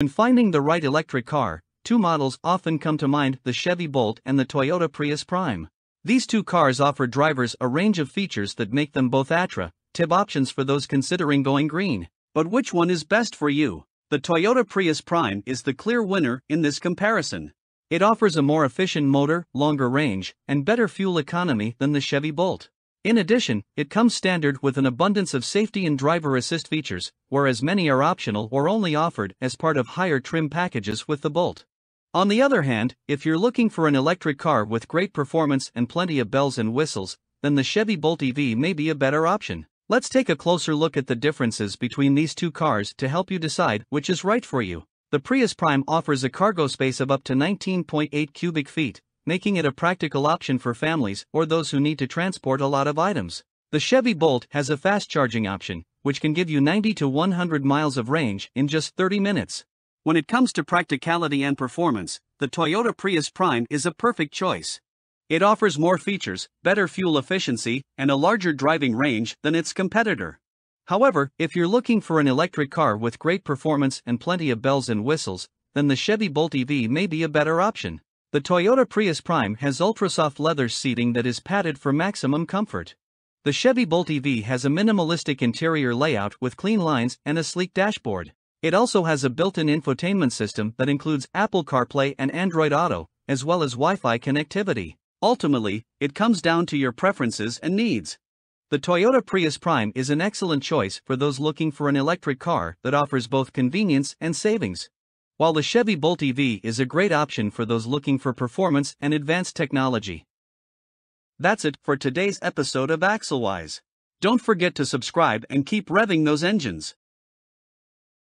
When finding the right electric car, two models often come to mind the Chevy Bolt and the Toyota Prius Prime. These two cars offer drivers a range of features that make them both attra, attractive options for those considering going green. But which one is best for you? The Toyota Prius Prime is the clear winner in this comparison. It offers a more efficient motor, longer range, and better fuel economy than the Chevy Bolt. In addition, it comes standard with an abundance of safety and driver assist features, whereas many are optional or only offered as part of higher trim packages with the Bolt. On the other hand, if you're looking for an electric car with great performance and plenty of bells and whistles, then the Chevy Bolt EV may be a better option. Let's take a closer look at the differences between these two cars to help you decide which is right for you. The Prius Prime offers a cargo space of up to 19.8 cubic feet, making it a practical option for families or those who need to transport a lot of items. The Chevy Bolt has a fast charging option, which can give you 90 to 100 miles of range in just 30 minutes. When it comes to practicality and performance, the Toyota Prius Prime is a perfect choice. It offers more features, better fuel efficiency, and a larger driving range than its competitor. However, if you're looking for an electric car with great performance and plenty of bells and whistles, then the Chevy Bolt EV may be a better option. The Toyota Prius Prime has ultra-soft leather seating that is padded for maximum comfort. The Chevy Bolt EV has a minimalistic interior layout with clean lines and a sleek dashboard. It also has a built-in infotainment system that includes Apple CarPlay and Android Auto, as well as Wi-Fi connectivity. Ultimately, it comes down to your preferences and needs. The Toyota Prius Prime is an excellent choice for those looking for an electric car that offers both convenience and savings. While the Chevy Bolt EV is a great option for those looking for performance and advanced technology. That's it for today's episode of Axlewise. Don't forget to subscribe and keep revving those engines.